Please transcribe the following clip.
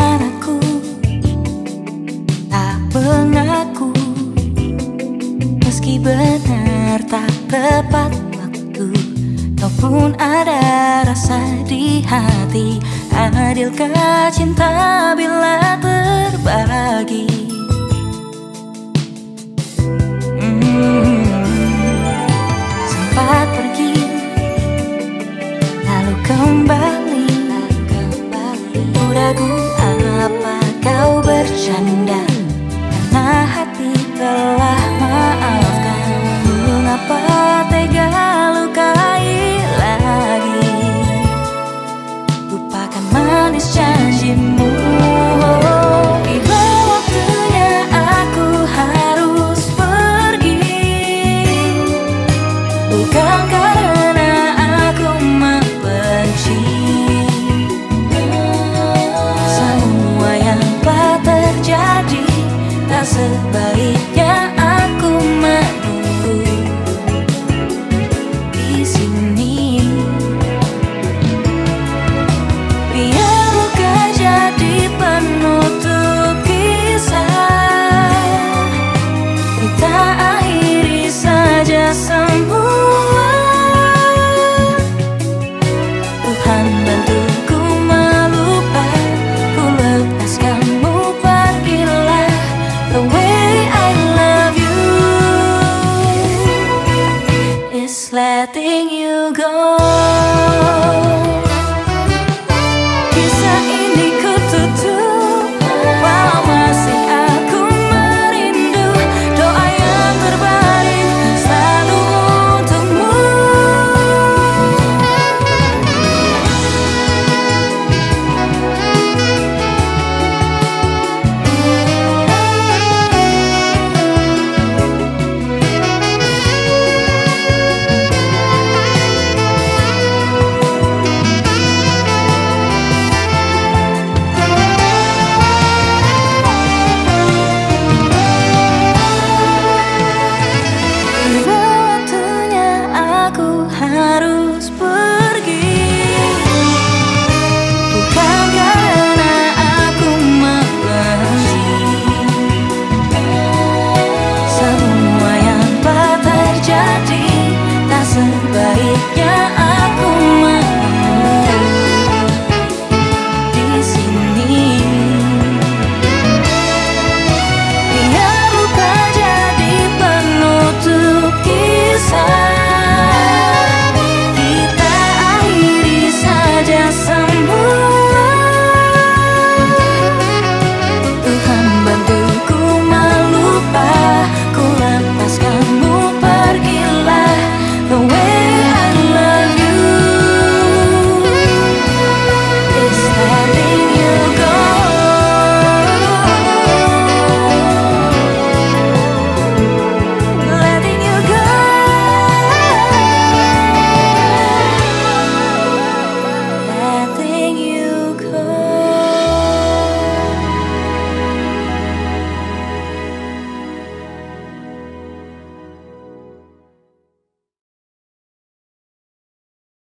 Bukan aku tak mengaku Meski benar tak tepat waktu. Kau pun ada rasa di hati Adilkah cinta bila terbagi? Hmm, Sempat pergi Lalu kembali. Ragu apa kau bercanda Tak